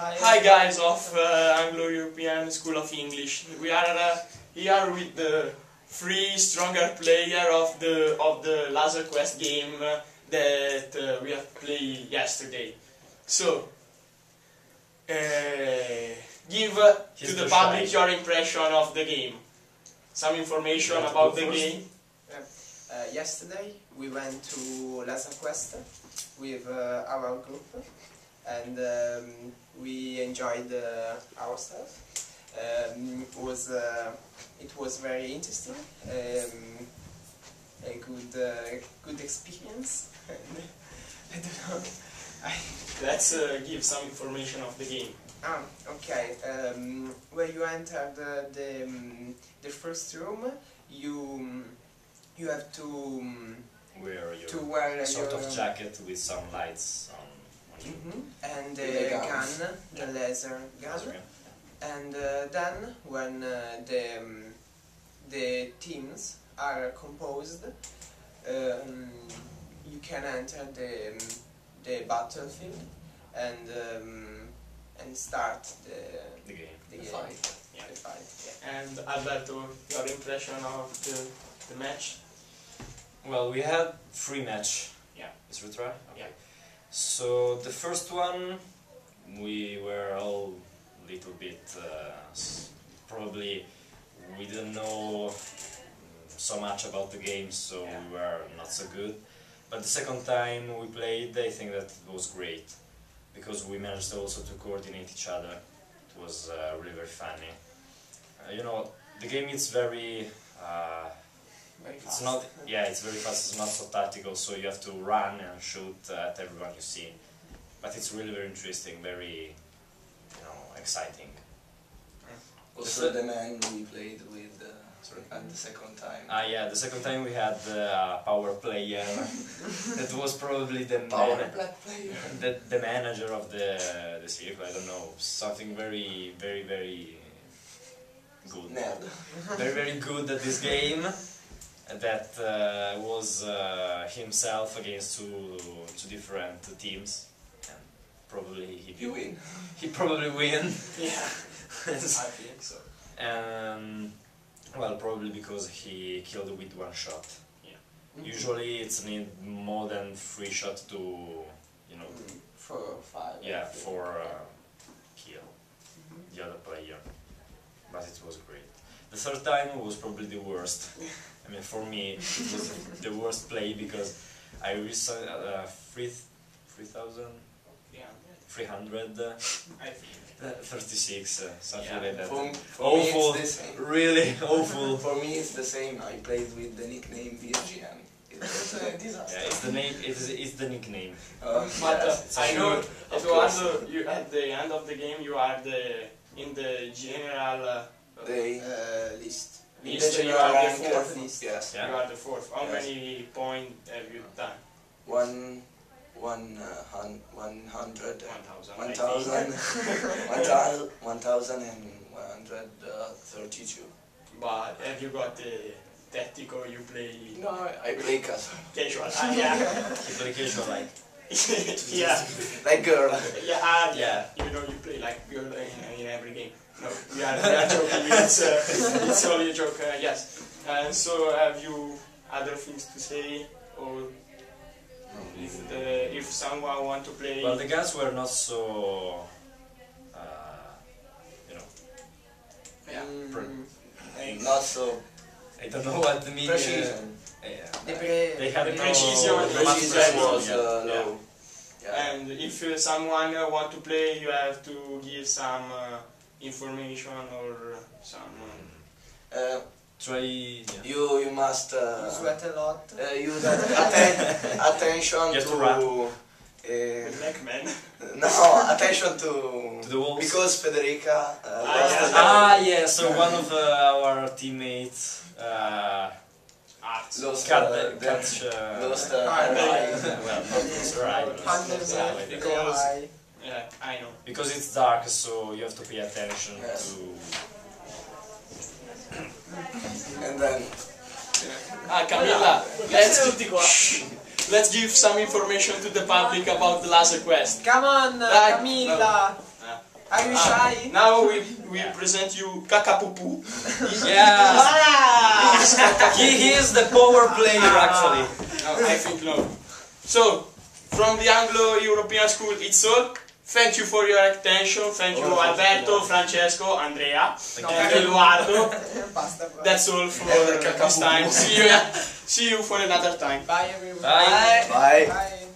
Hi guys of uh, Anglo-European School of English. We are uh, here with the three stronger player of the of the Laser Quest game uh, that uh, we have played yesterday. So, uh, give uh, to the the public shine. your impression of the game. Some information You about the first? game. Uh, yesterday we went to Laser Quest with uh, our group and um, we enjoyed uh, ourselves. Um, it was uh, it was very interesting, um, a good uh, good experience. I don't know. I, Let's uh, give some information of the game. Ah, okay. Um, when you enter the the, um, the first room, you you have to um, Wear your to wear sort your of jacket with some lights on. On. Mhm. and With the the gun, guns. the laser gun, Okay. and uh, then when uh, the um, the teams are composed, um, you can enter the um, the battlefield and um, and start the The game. the, The game, fight. Yeah. the fight. Yeah. And Alberto, your impression of the, the match? Well, we had three match. Yeah. Is it right? Okay. Yeah. So the first one, we were all a little bit uh, probably we didn't know so much about the game, so Yeah. we were not so good. But the second time we played, I think that it was great because we managed also to coordinate each other. It was uh, really very funny. Uh, you know, the game is very. Very it's fast. not, yeah, it's very fast, it's not so tactical, so you have to run and shoot at everyone you see. But it's really very interesting, very, you know, exciting. Also the man we played with uh, Sorry. at the second time. Ah, yeah, the second time we had uh, power player. that was probably the, Power man- player. the, the manager of the, the circle, I don't know, something very, very, very good. Nerd. very very good at this game that uh, was uh, himself against two two different teams and probably he You win. he probably win Yeah, I think so. Um, well probably because he killed with one shot Mhm. usually it's need more than three shots to you know Mm, Four or five. Yeah think. for uh, kill Mhm. the other player. But it was great. The third time was probably the worst. I mean, for me, it was the worst play because I reached uh, three, 3,000, Yeah, 300, uh, 36, uh, something Yeah, like that. For, for Awful. me it's the same. Really awful. For me it's the same. I played with the nickname VGM. It was a disaster. Yeah, it's the name. It is. It's the nickname. Um, But uh, yes, I know of Eduardo, course. you at the end of the game you are the in the general uh, They Uh, list. List. the You general are the rank fourth. yes. Yeah. You are the fourth. How Yes. many points have you done? One, one, uh, hun, one hundred, One thousand. one I thousand, think. one thou- one thousand and one hundred uh, thirty-two. But have you got the tactical? you play No, I play casual. casual? Ah, yeah. He play casual like. yeah. Like girl. Yeah, ah, yeah. You know, you play like you're in, in every game. No, we are, we joking. It's, uh, it's only a joke. Uh, yes. And so, have you other things to say, or if the if someone want to play? Well, the guns were not so. Uh, you know, Yeah. Mm, Not so I don't know what the meaning. precision. yeah. the pre- They had The no precision- no the much precision precision, was yeah. uh, low. Yeah. And if uh, someone uh, want to play, you have to give some uh, information or some. Uh, Try. Yeah. you you must you uh, sweat a lot. uh, use atten attention You to, to uh, black man. no attention to To the walls. because Federica uh, Ah, lost yeah. Ah, yeah. So one of uh, our teammates uh, Art. lost cut uh, the the- catch. Uh, lost uh, her no. eye. well, not his right. Hundred something like that. Because- Eye. Yeah, I know. Because it's dark, so you have to pay attention Yes. to. and then Ah, Camilla, let's Shh. let's give some information to the public about the Laser Quest. Come on, Dai, Camilla. Ah, Are you Ah, shy? Now we we present you Kakapupu. Yeah, Ah! he, he is the power player actually. No, I think no. So, from the Anglo-European school, it's all. Thank you for your attention. Thank you, Oh, Alberto, Francesco, Andrea, No, and Eduardo. That's all for eh, Never this time. See you. Eh, see you for another time. Bye everyone. Bye. Bye. Bye.